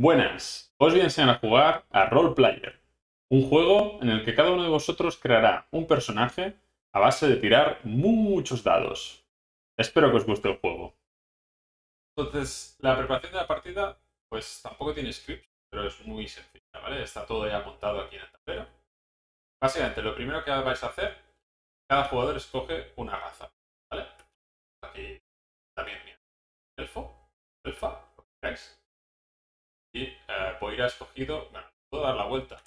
Buenas, os voy a enseñar a jugar a Role Player, un juego en el que cada uno de vosotros creará un personaje a base de tirar muchos dados. Espero que os guste el juego. Entonces, la preparación de la partida, pues tampoco tiene script, pero es muy sencilla, ¿vale? Está todo ya montado aquí en el tablero. Básicamente, lo primero que vais a hacer, cada jugador escoge una raza, ¿vale? Aquí también, mira, elfo, elfa, lo que queráis y eh, ha escogido, bueno, puedo dar la vuelta.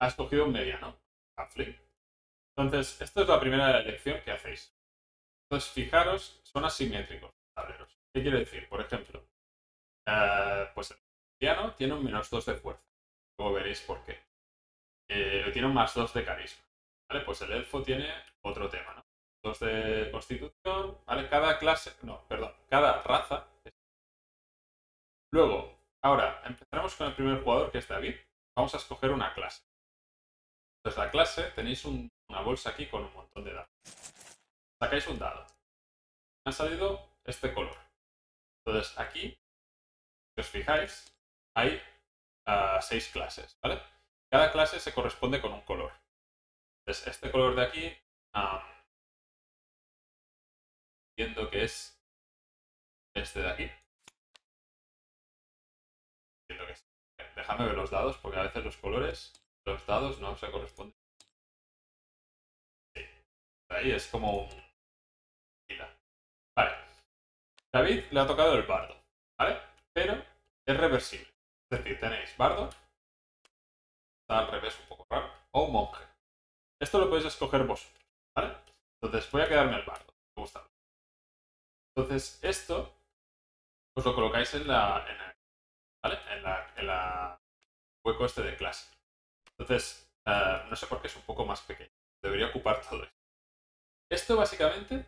Ha escogido un mediano, Halfling. Entonces, esta es la primera elección que hacéis. Entonces, fijaros, son asimétricos los tableros. ¿Qué quiere decir? Por ejemplo, eh, pues el mediano tiene un menos 2 de fuerza. Luego veréis por qué. Eh, tiene un más 2 de carisma. Pues el elfo tiene otro tema, ¿no? De constitución, ¿vale? Cada clase, no, perdón, cada raza. Luego, ahora, empezaremos con el primer jugador, que es David. Vamos a escoger una clase. Entonces, la clase, tenéis una bolsa aquí con un montón de dados. Sacáis un dado. Ha salido este color. Entonces, aquí, si os fijáis, hay uh, seis clases, ¿vale? Cada clase se corresponde con un color. Entonces, este color de aquí Entiendo que es este de aquí. Entiendo que es. Déjame ver los dados, porque a veces los colores, los dados no se corresponden. Sí. Ahí es como un... Vale. David le ha tocado el bardo, ¿vale? Pero es reversible. Es decir, tenéis bardo, está al revés un poco raro, o monje. Esto lo podéis escoger vosotros, ¿vale? Entonces voy a quedarme el bardo. Entonces, esto os lo colocáis en la, ¿vale? en la, hueco este de clase. Entonces, eh, no sé por qué es un poco más pequeño. Debería ocupar todo esto. Esto básicamente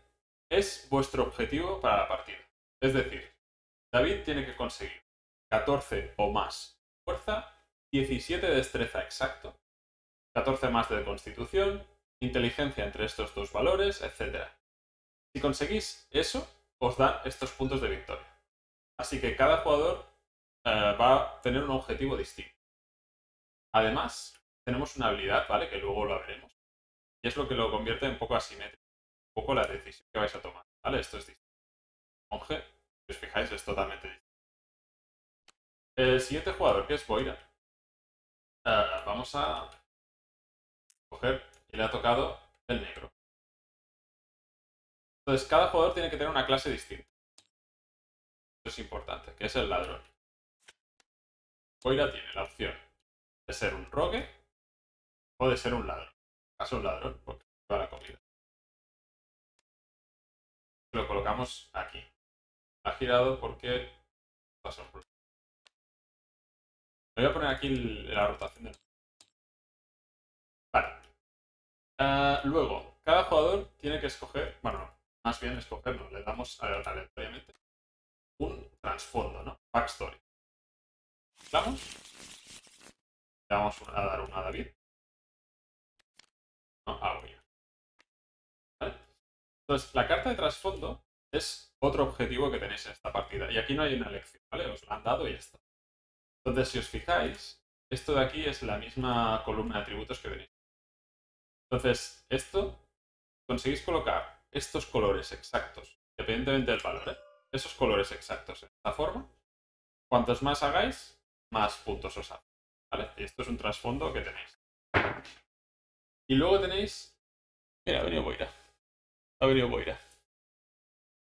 es vuestro objetivo para la partida. Es decir, David tiene que conseguir 14 o más fuerza, 17 de destreza exacto, 14 más de constitución, inteligencia entre estos dos valores, etc. Si conseguís eso, os dan estos puntos de victoria. Así que cada jugador eh, va a tener un objetivo distinto. Además, tenemos una habilidad, ¿vale? Que luego lo veremos. Y es lo que lo convierte en poco asimétrico. Un poco la decisión que vais a tomar, ¿vale? Esto es distinto. Monje, si os fijáis, es totalmente distinto. El siguiente jugador, que es Boira. Eh, vamos a coger y le ha tocado el negro. Entonces, cada jugador tiene que tener una clase distinta. Eso es importante, que es el ladrón. Boira tiene la opción de ser un rogue o de ser un ladrón. caso un ladrón, porque va la comida. Lo colocamos aquí. Ha girado porque pasa un problema. Voy a poner aquí la rotación del... Vale. Ah, luego, cada jugador tiene que escoger... Bueno, no más bien escogernos, le damos aleatoriamente un trasfondo, ¿no? Backstory. Vamos. Le vamos a dar una a David. No, a William. ¿Vale? Entonces, la carta de trasfondo es otro objetivo que tenéis en esta partida. Y aquí no hay una elección, ¿vale? Os lo han dado y ya está. Entonces, si os fijáis, esto de aquí es la misma columna de atributos que tenéis. Entonces, esto conseguís colocar estos colores exactos, independientemente del valor, ¿eh? esos colores exactos en esta forma, cuantos más hagáis, más puntos os hacen. ¿vale? Esto es un trasfondo que tenéis. Y luego tenéis... Mira, ha venido Boira. Ha venido Boira.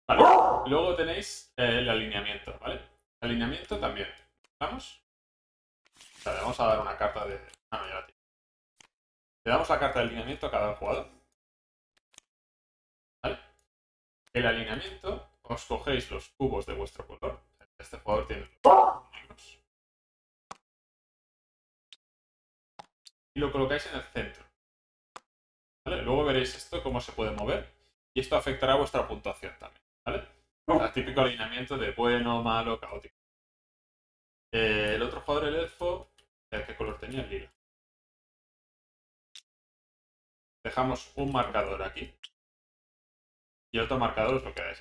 Vale. Luego tenéis eh, el alineamiento, ¿vale? Alineamiento también. ¿Vamos? le vamos a dar una carta de... Ah, no, ya la Le damos la carta de alineamiento a cada jugador. El alineamiento, os cogéis los cubos de vuestro color. Este jugador tiene los negros. Y lo colocáis en el centro. Luego veréis esto, cómo se puede mover. Y esto afectará a vuestra puntuación también. ¿vale? El típico alineamiento de bueno, malo, caótico. Eh, el otro jugador, el elfo, ¿qué color tenía? El lila. Dejamos un marcador aquí y otro marcador os lo quedáis.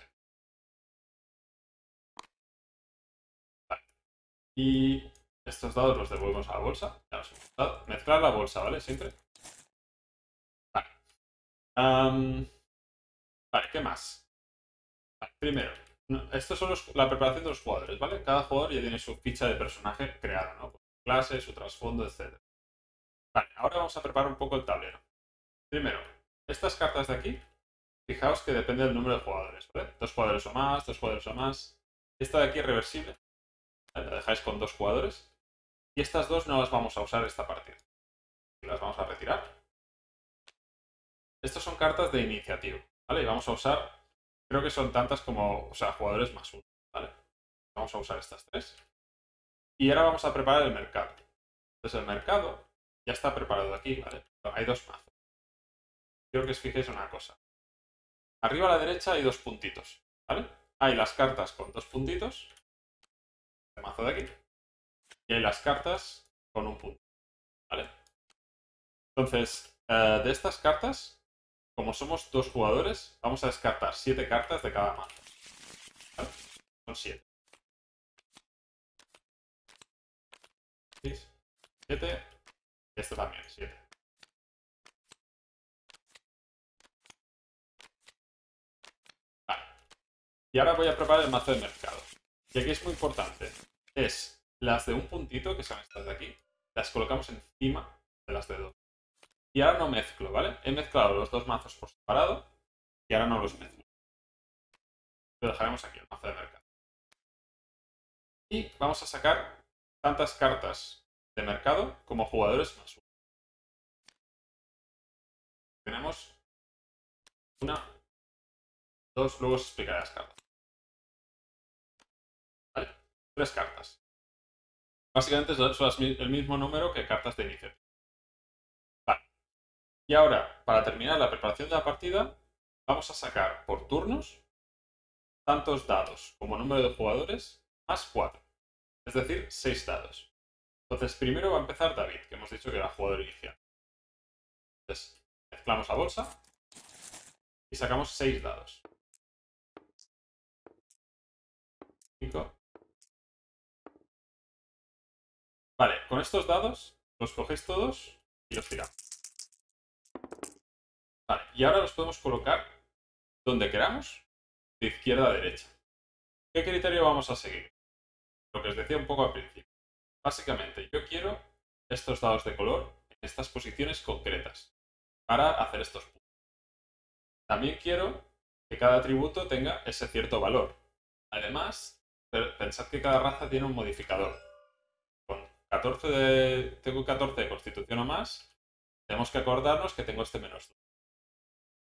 Vale. Y estos dados los devolvemos a la bolsa. Ya los hemos dado. Mezclar la bolsa, ¿vale? Siempre. Vale. Vale, ¿qué más? Primero, no, estos son la preparación de los jugadores, ¿vale? Cada jugador ya tiene su ficha de personaje creada, ¿no? Con su clase, su trasfondo, etc. Vale, ahora vamos a preparar un poco el tablero. Primero, estas cartas de aquí fijaos que depende del número de jugadores, ¿vale? Dos jugadores o más, dos jugadores o más. Esta de aquí es reversible. La dejáis con dos jugadores. Y estas dos no las vamos a usar esta partida. Las vamos a retirar. Estas son cartas de iniciativa, ¿vale? Y vamos a usar, creo que son tantas como, o sea, jugadores más uno, ¿vale? Vamos a usar estas tres. Y ahora vamos a preparar el mercado. Entonces el mercado ya está preparado aquí, ¿vale? hay dos mazos. Quiero que os fijéis una cosa. Arriba a la derecha hay dos puntitos, ¿vale? Hay las cartas con dos puntitos, el mazo de aquí, y hay las cartas con un punto, ¿vale? Entonces, eh, de estas cartas, como somos dos jugadores, vamos a descartar siete cartas de cada mazo. ¿vale? Son siete. 6, 7, este también, siete. Y ahora voy a preparar el mazo de mercado. Y aquí es muy importante. Es las de un puntito, que son estas de aquí, las colocamos encima de las de dos. Y ahora no mezclo, ¿vale? He mezclado los dos mazos por separado y ahora no los mezclo. Lo dejaremos aquí, el mazo de mercado. Y vamos a sacar tantas cartas de mercado como jugadores más uno. Tenemos una, dos, luego os explicaré las cartas. Tres cartas. Básicamente son el mismo número que cartas de inicio. Y ahora, para terminar la preparación de la partida, vamos a sacar por turnos tantos dados como número de jugadores más 4. Es decir, 6 dados. Entonces, primero va a empezar David, que hemos dicho que era jugador inicial. Entonces, mezclamos la bolsa y sacamos 6 dados. 5, Vale, con estos dados los cogéis todos y los tiramos. Vale, y ahora los podemos colocar donde queramos, de izquierda a derecha. ¿Qué criterio vamos a seguir? Lo que os decía un poco al principio. Básicamente, yo quiero estos dados de color en estas posiciones concretas para hacer estos puntos. También quiero que cada atributo tenga ese cierto valor. Además, pensad que cada raza tiene un modificador. 14 de, tengo 14 de constitución o más, tenemos que acordarnos que tengo este menos 2.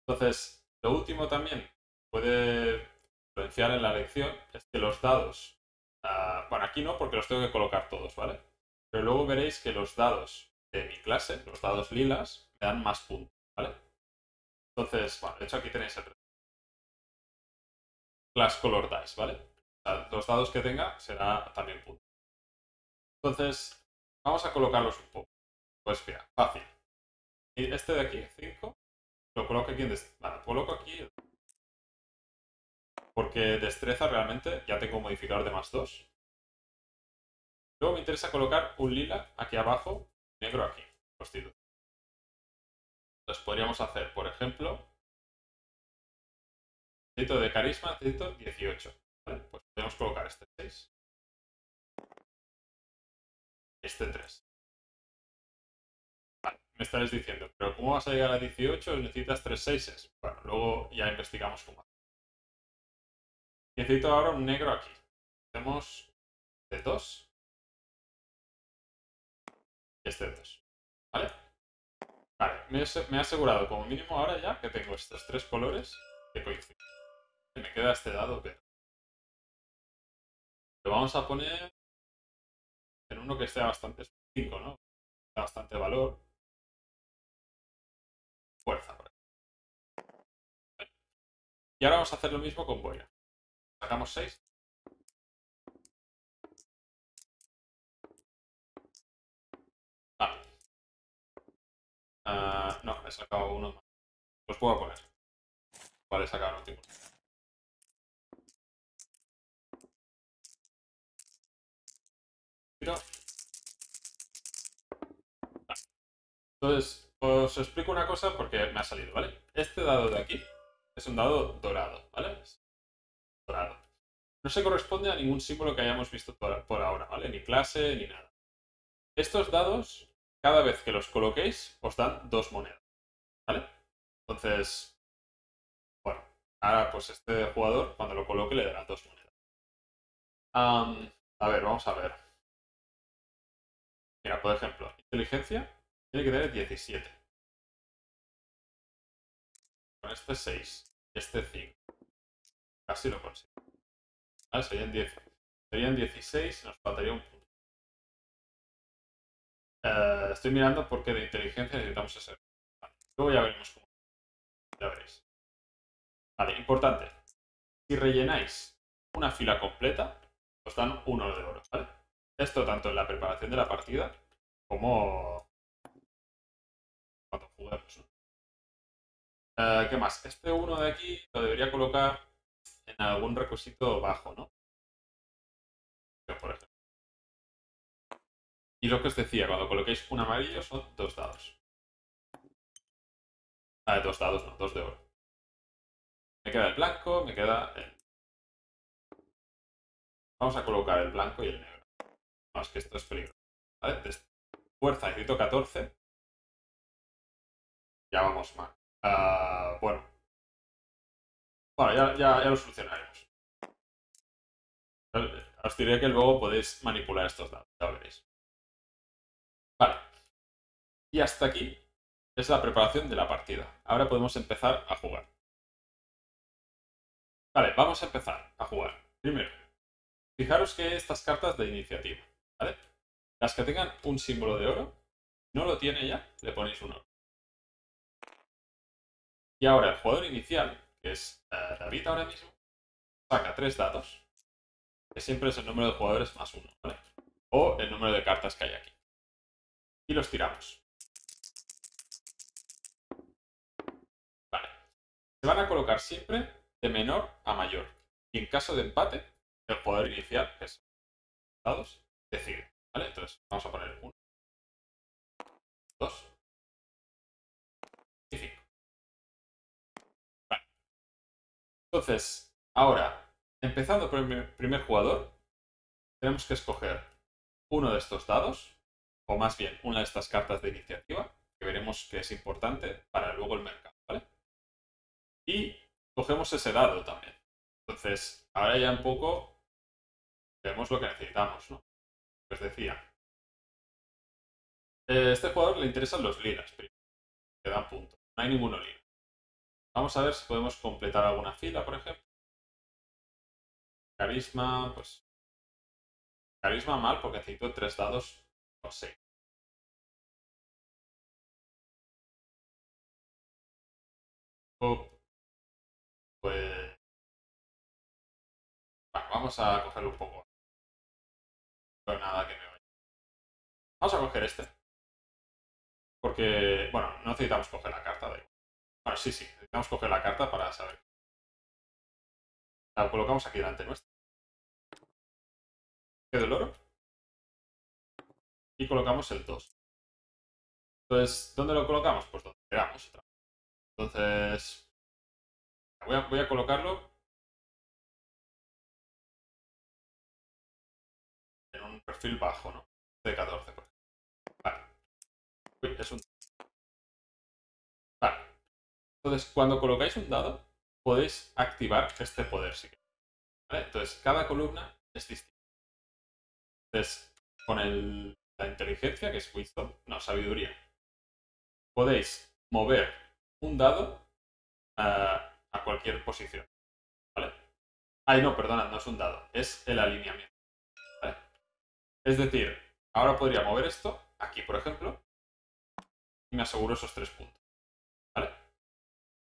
Entonces, lo último también puede influenciar en la elección es que los dados, uh, bueno, aquí no porque los tengo que colocar todos, ¿vale? Pero luego veréis que los dados de mi clase, los dados lilas, me dan más puntos, ¿vale? Entonces, bueno, de hecho aquí tenéis el class color dice, ¿vale? los dados que tenga será también punto. Entonces, vamos a colocarlos un poco. Pues mira, fácil. Y este de aquí, 5, lo coloco aquí en destreza. Vale, coloco aquí. Porque destreza realmente ya tengo un modificador de más 2. Luego me interesa colocar un lila aquí abajo, negro aquí. Entonces podríamos hacer, por ejemplo, necesito de carisma, necesito 18. ¿vale? Pues podemos colocar este 6 este 3. Vale, me estaréis diciendo, pero ¿cómo vas a llegar a 18? Necesitas 3 6 Bueno, luego ya investigamos cómo. Necesito ahora un negro aquí. Hacemos de 2 y este 2. ¿Vale? Vale, me he, asegurado como mínimo ahora ya que tengo estos tres colores que coinciden. Me queda este dado verde. Lo vamos a poner uno que esté bastante 5, ¿no? Bastante valor. Fuerza. Y ahora vamos a hacer lo mismo con Boya. Sacamos 6. Vale. Uh, no, he sacado uno más. Los puedo poner. Vale, he sacado el último. Entonces, os explico una cosa porque me ha salido, ¿vale? Este dado de aquí es un dado dorado, ¿vale? Dorado. No se corresponde a ningún símbolo que hayamos visto por ahora, ¿vale? Ni clase, ni nada. Estos dados, cada vez que los coloquéis, os dan dos monedas, ¿vale? Entonces, bueno, ahora pues este jugador, cuando lo coloque, le dará dos monedas. a ver, vamos a ver. Mira, por ejemplo, inteligencia tiene que tener 17. Con este 6. Este 5. Casi lo consigo. Vale, serían 10. Serían 16, nos faltaría un punto. Eh, estoy mirando porque de inteligencia necesitamos ese. Luego ya veremos cómo. Ya veréis. Vale, importante. Si rellenáis una fila completa, os dan uno de oro, ¿vale? Esto tanto en la preparación de la partida como cuando juguemos. Eh, ¿Qué más? Este uno de aquí lo debería colocar en algún requisito bajo, ¿no? Por ejemplo. Y lo que os decía, cuando coloquéis un amarillo son dos dados. Ah, dos dados, no, dos de oro. Me queda el blanco, me queda el... Vamos a colocar el blanco y el negro. No, es que esto es peligroso. Fuerza, necesito 14. Ya vamos mal. Uh, bueno. Bueno, ya, ya, ya, lo solucionaremos. Os diré que luego podéis manipular estos datos, ya veréis. Vale. Y hasta aquí es la preparación de la partida. Ahora podemos empezar a jugar. Vale, vamos a empezar a jugar. Primero, fijaros que estas cartas de iniciativa, Las que tengan un símbolo de oro, no lo tiene ya, le ponéis un oro. Y ahora el jugador inicial, que es uh, David ahora mismo, saca tres dados, que siempre es el número de jugadores más uno, ¿vale? O el número de cartas que hay aquí. Y los tiramos. Se van a colocar siempre de menor a mayor. Y en caso de empate, el jugador inicial, es dados, decide. ¿Vale? Entonces, vamos a poner 1, 2 y 5. Vale. Entonces, ahora, empezando por el primer jugador, tenemos que escoger uno de estos dados, o más bien una de estas cartas de iniciativa, que veremos que es importante para luego el mercado, ¿vale? Y cogemos ese dado también. Entonces, ahora ya un poco vemos lo que necesitamos, ¿no? Os decía. Eh, este jugador le interesan los lilas, que dan puntos. No hay ninguno lila. Vamos a ver si podemos completar alguna fila, por ejemplo. Carisma, pues... Carisma mal porque necesito tres dados por seis. pues... Bueno, vamos a cogerlo un poco Vamos a coger este. Porque, bueno, no necesitamos coger la carta. De... Bueno, sí, sí, necesitamos coger la carta para saber. La colocamos aquí delante nuestro. Queda el oro. Y colocamos el 2. Entonces, ¿dónde lo colocamos? Pues donde queramos. Entonces, voy a, voy a colocarlo perfil bajo, ¿no? De 14, por Vale. es un... Vale. Entonces, cuando colocáis un dado, podéis activar este poder si ¿Vale? Entonces, cada columna es distinta. Entonces, con el, la inteligencia, que es wisdom, no, sabiduría, podéis mover un dado a, a cualquier posición. ¿Vale? Ay, no, perdona, no es un dado, es el alineamiento. Es decir, ahora podría mover esto, aquí por ejemplo, y me aseguro esos tres puntos. ¿Vale?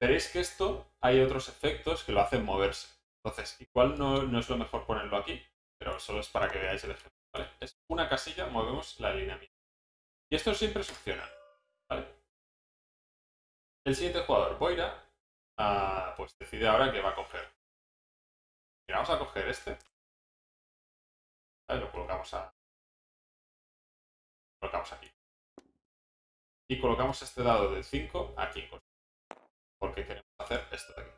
Veréis que esto hay otros efectos que lo hacen moverse. Entonces, igual no, es lo mejor ponerlo aquí, pero solo es para que veáis el ejemplo. ¿vale? Es una casilla, movemos la alineamiento. Y esto siempre es opcional. ¿vale? El siguiente jugador, Boira, ah, pues decide ahora que va a coger. Vamos a coger este. Lo colocamos a, colocamos aquí. Y colocamos este dado de 5 aquí. Porque queremos hacer esto de aquí.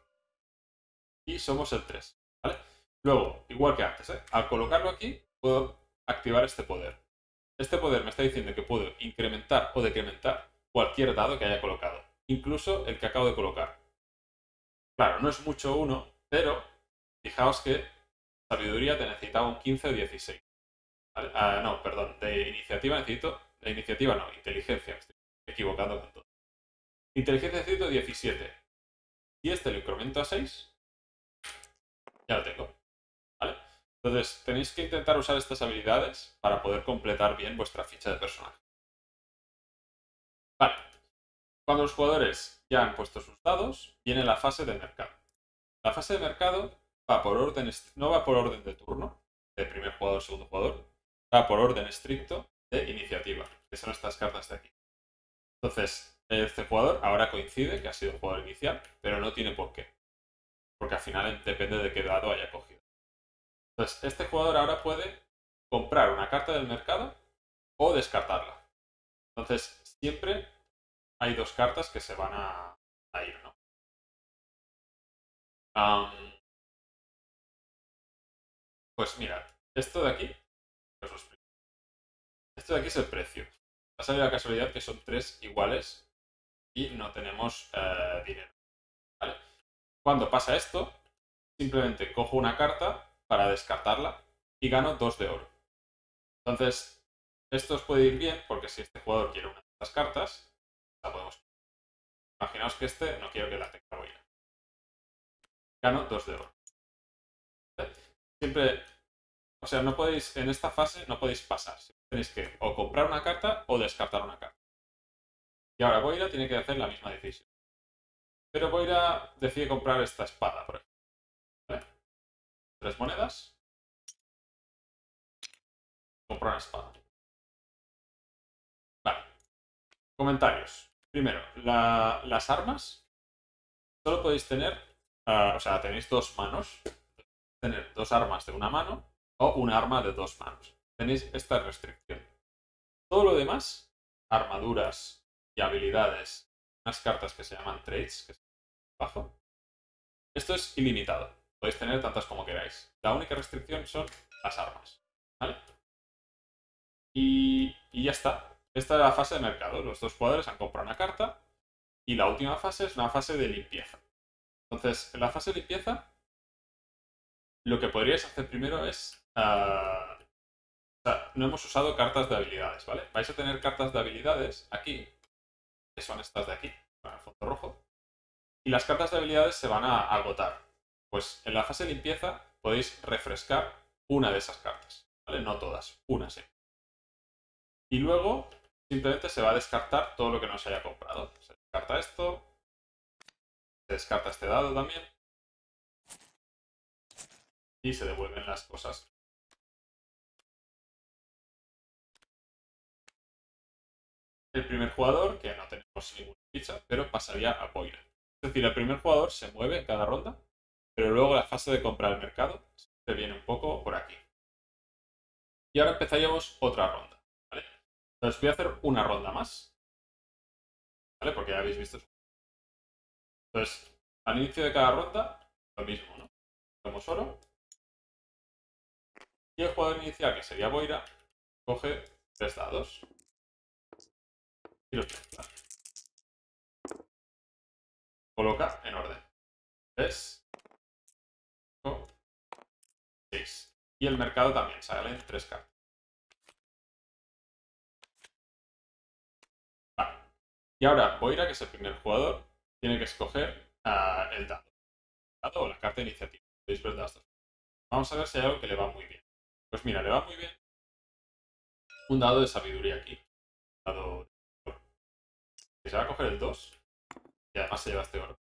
Y somos el 3. ¿vale? Luego, igual que antes, ¿eh? al colocarlo aquí, puedo activar este poder. Este poder me está diciendo que puedo incrementar o decrementar cualquier dado que haya colocado. Incluso el que acabo de colocar. Claro, no es mucho uno, pero fijaos que sabiduría te necesitaba un 15 o 16. Ah, no, perdón, iniciativa necesito... De iniciativa no, inteligencia, me estoy equivocando con todo. Inteligencia necesito 17. Y este lo incremento a 6. Ya lo tengo. ¿Vale? Entonces, tenéis que intentar usar estas habilidades para poder completar bien vuestra ficha de personaje. Vale. Cuando los jugadores ya han puesto sus dados, viene la fase de mercado. La fase de mercado va por orden, no va por orden de turno, de primer jugador, segundo jugador, va por orden estricto de iniciativa, que son estas cartas de aquí. Entonces, este jugador ahora coincide que ha sido jugador inicial, pero no tiene por qué. Porque al final depende de qué dado haya cogido. Entonces, este jugador ahora puede comprar una carta del mercado o descartarla. Entonces, siempre hay dos cartas que se van a, ir, ¿no? pues mirad, esto de aquí, Esto de aquí es el precio. Ha salido la casualidad que son tres iguales y no tenemos eh, dinero. Cuando pasa esto, simplemente cojo una carta para descartarla y gano dos de oro. Entonces, esto os puede ir bien porque si este jugador quiere una de estas cartas, la podemos... Imaginaos que este no quiero que la tenga boina. Gano dos de oro. Siempre... O sea, no podéis... En esta fase no podéis pasar. Tenéis que o comprar una carta o descartar una carta. Y ahora Boira tiene que hacer la misma decisión. Pero Boira decide comprar esta espada, por ejemplo. Tres monedas. Comprar una espada. Vale. Comentarios. Primero, las armas. Solo podéis tener. Ah, o sea, tenéis dos manos. Tener dos armas de una mano o un arma de dos manos. Tenéis esta restricción. Todo lo demás, armaduras y habilidades, unas cartas que se llaman trades, que abajo. Esto es ilimitado. Podéis tener tantas como queráis. La única restricción son las armas. ¿Vale? Y, ya está. Esta es la fase de mercado. Los dos jugadores han comprado una carta. Y la última fase es una fase de limpieza. Entonces, en la fase de limpieza, lo que podríais hacer primero es... Ah, no hemos usado cartas de habilidades, ¿vale? Vais a tener cartas de habilidades aquí, que son estas de aquí, con el fondo rojo. Y las cartas de habilidades se van a agotar. Pues en la fase de limpieza podéis refrescar una de esas cartas, ¿vale? No todas, una sí. Y luego simplemente se va a descartar todo lo que no se haya comprado. Se descarta esto, se descarta este dado también. Y se devuelven las cosas el primer jugador, que no tenemos ninguna ficha, pero pasaría a Boira. Es decir, el primer jugador se mueve en cada ronda, pero luego la fase de comprar el mercado se viene un poco por aquí. Y ahora empezaríamos otra ronda. ¿vale? Entonces voy a hacer una ronda más. Porque ya habéis visto. Entonces, al inicio de cada ronda, lo mismo, ¿no? Tenemos oro. Y el jugador inicial, que sería Boira, coge tres dados y los Coloca en orden. 3, 6. Y el mercado también, salen 3 cartas. Vale. Y ahora Boira, que es el primer jugador, tiene que escoger uh, el dado. El dado o la carta de iniciativa. Podéis ver las dos. Vamos a ver si hay algo que le va muy bien. Pues mira, le va muy bien un dado de sabiduría aquí. Un dado se va a coger el 2 y además se lleva este oro.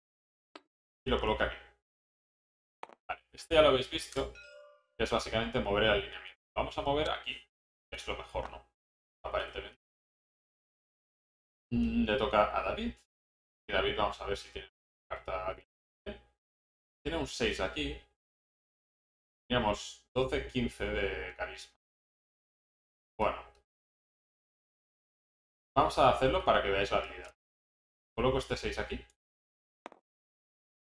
Y lo coloca aquí. Vale, este ya lo habéis visto, que es básicamente mover el alineamiento. Vamos a mover aquí, que es lo mejor, ¿no? Aparentemente. Mm, le toca a David. Y David vamos a ver si tiene carta aquí. Tiene un 6 aquí. Teníamos 12, 15 de carisma. Bueno. Vamos a hacerlo para que veáis la habilidad. Coloco este 6 aquí.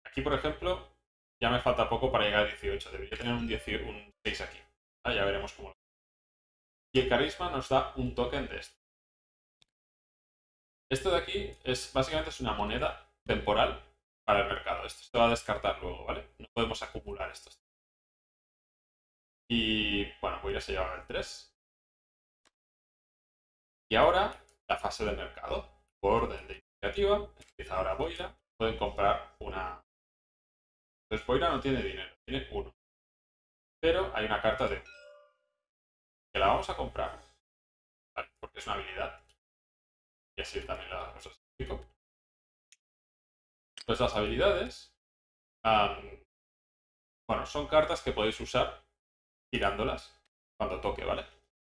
Aquí, por ejemplo, ya me falta poco para llegar a 18. Debería tener un, 6 aquí. Ah, ya veremos cómo lo Y el carisma nos da un token de esto. Esto de aquí es básicamente es una moneda temporal para el mercado. Esto se va a descartar luego, ¿vale? No podemos acumular estos. Y bueno, voy a sellar el 3. Y ahora la fase de mercado. Por orden de iniciativa, empieza ahora Boira. Pueden comprar una. Entonces Boira no tiene dinero, tiene uno. Pero hay una carta de que la vamos a comprar. Porque es una habilidad. Y así también la os explico. Pues las habilidades. bueno, son cartas que podéis usar tirándolas cuando toque, ¿vale?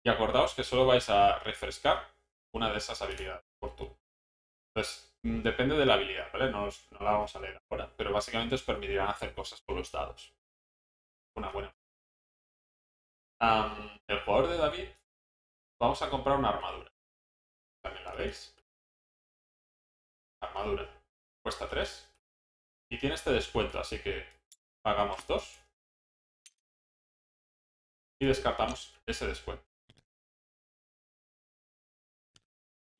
Y acordaos que solo vais a refrescar una de esas habilidades por turno. Entonces, mm, depende de la habilidad, ¿vale? No, la vamos a leer ahora, pero básicamente os permitirán hacer cosas con los dados. Una buena. el jugador de David, vamos a comprar una armadura. También la veis. Armadura. Cuesta 3. Y tiene este descuento, así que pagamos 2. Y descartamos ese descuento.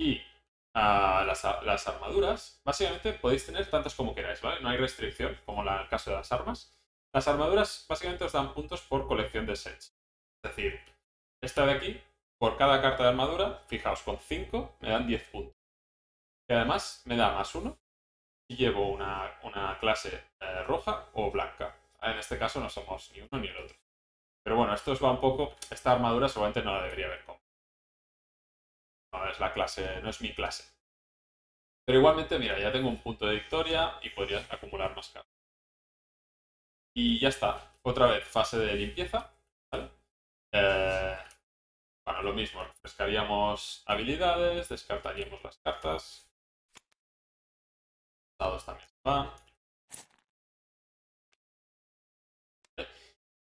Y las, armaduras, básicamente podéis tener tantas como queráis, ¿vale? No hay restricción, como en el caso de las armas. Las armaduras básicamente os dan puntos por colección de sets. Es decir, esta de aquí, por cada carta de armadura, fijaos, con 5 me dan 10 puntos. Y además me da más 1 y llevo una, clase eh, roja o blanca. En este caso no somos ni uno ni el otro. Pero bueno, esto os va un poco... Esta armadura seguramente no la debería haber comprado. No es la clase, no es mi clase. Pero igualmente, mira, ya tengo un punto de victoria y podría acumular más cartas. Y ya está. Otra vez, fase de limpieza. Eh, bueno, lo mismo. Refrescaríamos habilidades, descartaríamos las cartas. Dados también van.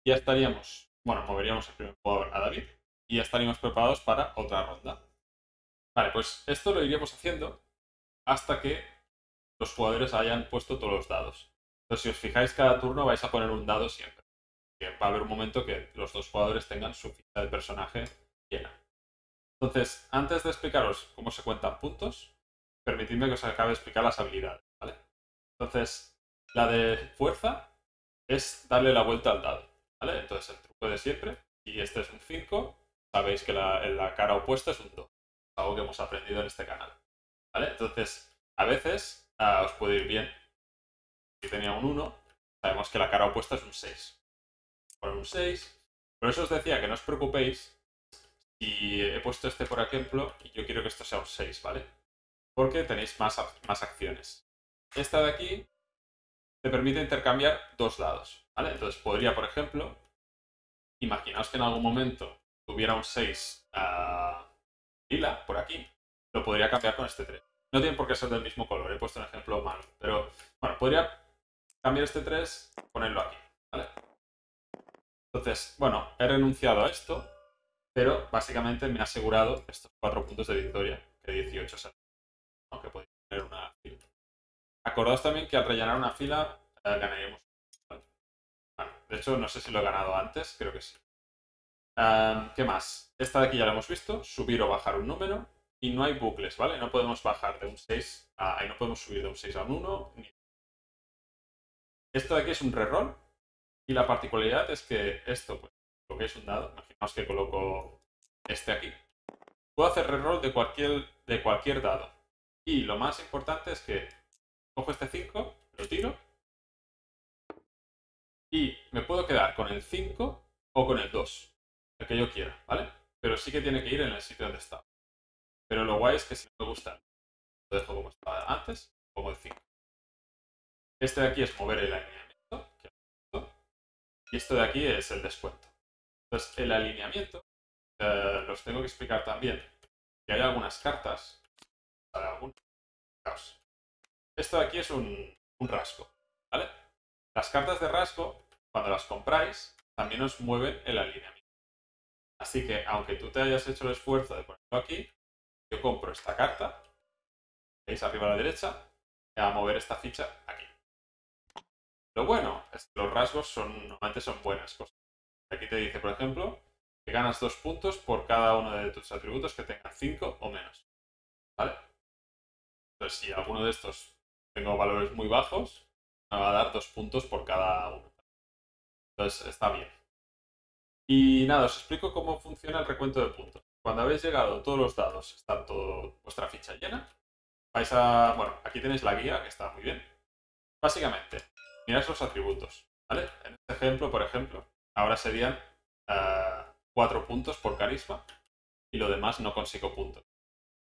Ya estaríamos, bueno, moveríamos el primer jugador a David y ya estaríamos preparados para otra ronda. Vale, pues esto lo iríamos haciendo hasta que los jugadores hayan puesto todos los dados. Entonces, si os fijáis, cada turno vais a poner un dado siempre. va a haber un momento que los dos jugadores tengan su ficha de personaje llena. Entonces, antes de explicaros cómo se cuentan puntos, permitidme que os acabe de explicar las habilidades, ¿vale? Entonces, la de fuerza es darle la vuelta al dado, ¿vale? Entonces, el truco de siempre, y este es un 5, sabéis que la, la cara opuesta es un 2 algo que hemos aprendido en este canal. ¿Vale? Entonces, a veces ah, os puede ir bien. Si tenía un 1, sabemos que la cara opuesta es un 6. Poner un 6. Por eso os decía que no os preocupéis si he puesto este, por ejemplo, y yo quiero que esto sea un 6, ¿vale? Porque tenéis más, más acciones. Esta de aquí te permite intercambiar dos dados, ¿vale? Entonces podría, por ejemplo, imaginaos que en algún momento tuviera un 6 lila, por aquí, lo podría cambiar con este 3. No tiene por qué ser del mismo color, he puesto un ejemplo malo. Pero, bueno, podría cambiar este 3, ponerlo aquí. Entonces, bueno, he renunciado a esto, pero básicamente me ha asegurado estos 4 puntos de victoria, que 18 salen. Aunque podéis tener una fila. Acordaos también que al rellenar una fila eh, ganaríamos. Bueno, de hecho, no sé si lo he ganado antes, creo que sí. ¿Qué más? Esta de aquí ya la hemos visto, subir o bajar un número. Y no hay bucles, ¿vale? No podemos bajar de un 6 a... No podemos subir de un 6 a un 1. Esto de aquí es un reroll. Y la particularidad es que esto, pues, lo que es un dado, imaginaos que coloco este aquí. Puedo hacer reroll de cualquier, de cualquier dado. Y lo más importante es que cojo este 5, lo tiro. Y me puedo quedar con el 5 o con el 2 el que yo quiera, ¿vale? Pero sí que tiene que ir en el sitio donde está. Pero lo guay es que si me gusta, lo dejo como estaba antes, como el 5. Este de aquí es mover el alineamiento, y esto de aquí es el descuento. Entonces, el alineamiento, eh, los tengo que explicar también, que hay algunas cartas, Esto de aquí es un, un rasgo, ¿vale? Las cartas de rasgo, cuando las compráis, también os mueven el alineamiento. Así que, aunque tú te hayas hecho el esfuerzo de ponerlo aquí, yo compro esta carta, veis arriba a la derecha, y a mover esta ficha aquí. Lo bueno es que los rasgos son, normalmente son buenas cosas. Aquí te dice, por ejemplo, que ganas dos puntos por cada uno de tus atributos que tengan 5 o menos. ¿Vale? Entonces, si alguno de estos tengo valores muy bajos, me va a dar dos puntos por cada uno. Entonces, está bien. Y nada, os explico cómo funciona el recuento de puntos. Cuando habéis llegado todos los dados, está todo vuestra ficha llena, vais a... Bueno, aquí tenéis la guía, que está muy bien. Básicamente, mirad los atributos. En este ejemplo, por ejemplo, ahora serían uh, cuatro puntos por carisma y lo demás no consigo puntos.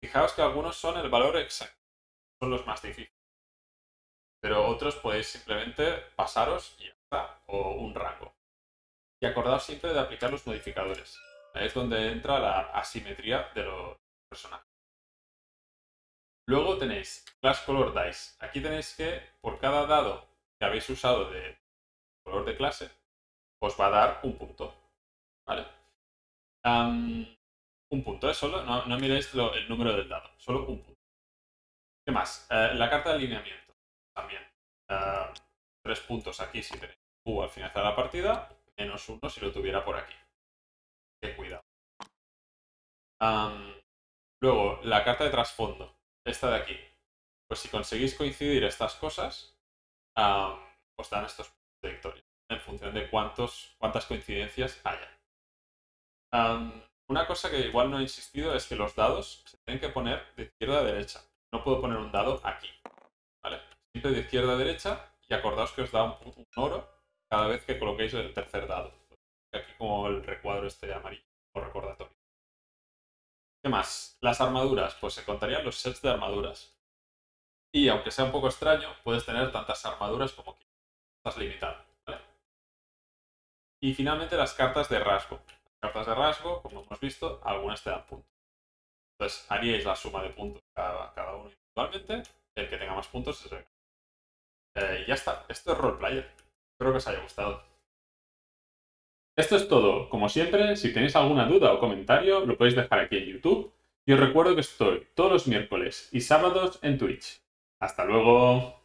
Fijaos que algunos son el valor exacto, son los más difíciles. Pero otros podéis simplemente pasaros y ya está, o un rango. Y acordaos siempre de aplicar los modificadores. Es donde entra la asimetría de los personajes. Luego tenéis Class Color Dice. Aquí tenéis que, por cada dado que habéis usado de color de clase, os va a dar un punto. ¿Vale? un punto, ¿eh? Solo, no, miréis el número del dado, solo un punto. ¿Qué más? Eh, la carta de alineamiento, también. Eh, tres puntos aquí si tenéis U al finalizar la partida, menos uno si lo tuviera por aquí. Qué cuidado. luego, la carta de trasfondo, esta de aquí. Pues si conseguís coincidir estas cosas, os dan estos puntos de victoria, en función de cuántos, cuántas coincidencias haya. una cosa que igual no he insistido es que los dados se tienen que poner de izquierda a derecha. No puedo poner un dado aquí. ¿vale? Siempre de izquierda a derecha y acordaos que os da un oro cada vez que coloquéis el tercer dado. Aquí como el recuadro este amarillo o recordatorio. ¿Qué más? Las armaduras. Pues se contarían los sets de armaduras. Y aunque sea un poco extraño, puedes tener tantas armaduras como quieras. Estás limitado. Y finalmente las cartas de rasgo. Las cartas de rasgo, como hemos visto, algunas te dan puntos. Entonces haríais la suma de puntos cada, cada uno individualmente. El que tenga más puntos es el eh, ya está. Esto es roleplayer. Espero que os haya gustado. Esto es todo. Como siempre, si tenéis alguna duda o comentario, lo podéis dejar aquí en YouTube. Y os recuerdo que estoy todos los miércoles y sábados en Twitch. ¡Hasta luego!